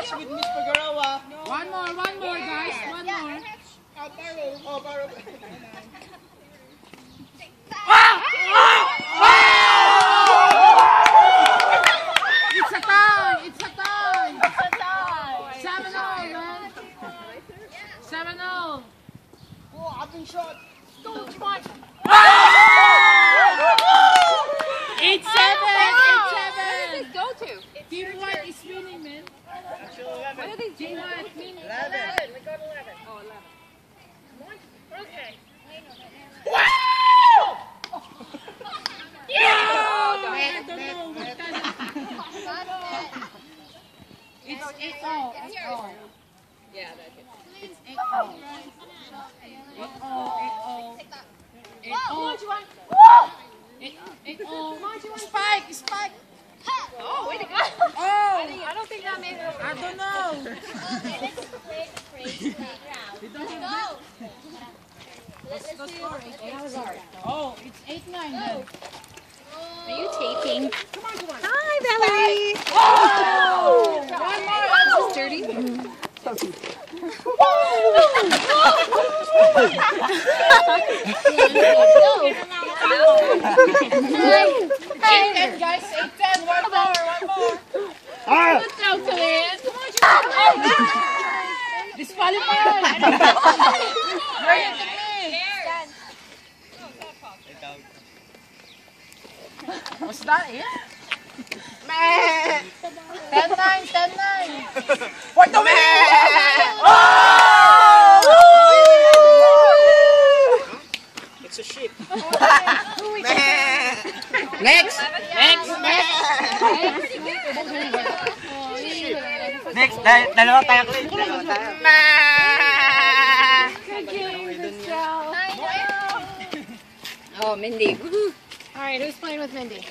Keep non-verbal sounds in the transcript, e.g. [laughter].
Catch with Miss Pagarawa. One more, one more, guys. One more. Oh, Baro. Oh, Baro. [laughs] Ah! Ah! Ah! It's a tie. It's a tie. Seven all, man. Seven all. Oh, I've been shot. Eight seven. Eight seven. Go to. Team White is winning, man. What are they Team? White winning. Eleven. I don't know what kind of... It's all. Eight all. Yeah, that's it. It's all. Eight all. All. All. Eight, eight all. Spike. Spike. Oh, way to go. Oh. I don't think that made it over. I don't know. [laughs] Have that. What's the score? Oh, it's eight nine then. Are you taping? Hi, Valery. Oh! One more. This is dirty. [laughs] Eight ten, guys. Eight ten. One more. One more. Ah! Good now, Celine. Come on, you Disqualified. Bring it to me. Was that it? Ten nine, ten nine. What the It's a ship. Next, next, next. Next, dal- dalawa tayo clip. Dalawa tayo. Oh, Mindy. All right, who's playing with Mindy?